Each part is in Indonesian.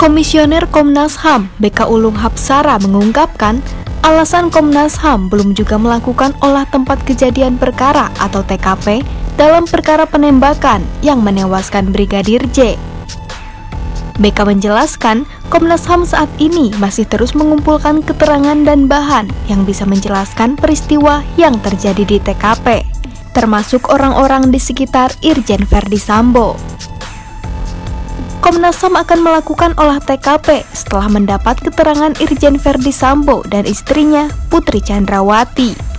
Komisioner Komnas HAM BK Ulung Hapsara mengungkapkan alasan Komnas HAM belum juga melakukan olah tempat kejadian perkara atau TKP dalam perkara penembakan yang menewaskan Brigadir J. BK menjelaskan, Komnas HAM saat ini masih terus mengumpulkan keterangan dan bahan yang bisa menjelaskan peristiwa yang terjadi di TKP, termasuk orang-orang di sekitar Irjen Verdi Sambo. Komnas HAM akan melakukan olah TKP setelah mendapat keterangan Irjen Verdi Sambo dan istrinya Putri Chandrawati.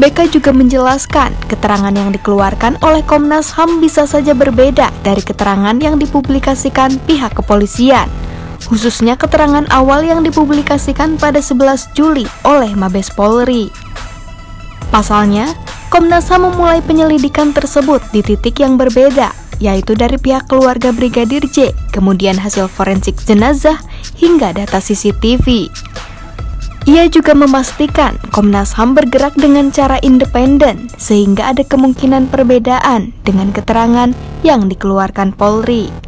BK juga menjelaskan keterangan yang dikeluarkan oleh Komnas HAM bisa saja berbeda dari keterangan yang dipublikasikan pihak kepolisian, khususnya keterangan awal yang dipublikasikan pada 11 Juli oleh Mabes Polri. Pasalnya, Komnas HAM memulai penyelidikan tersebut di titik yang berbeda, yaitu dari pihak keluarga Brigadir J, kemudian hasil forensik jenazah, hingga data CCTV. Ia juga memastikan Komnas HAM bergerak dengan cara independen sehingga ada kemungkinan perbedaan dengan keterangan yang dikeluarkan Polri.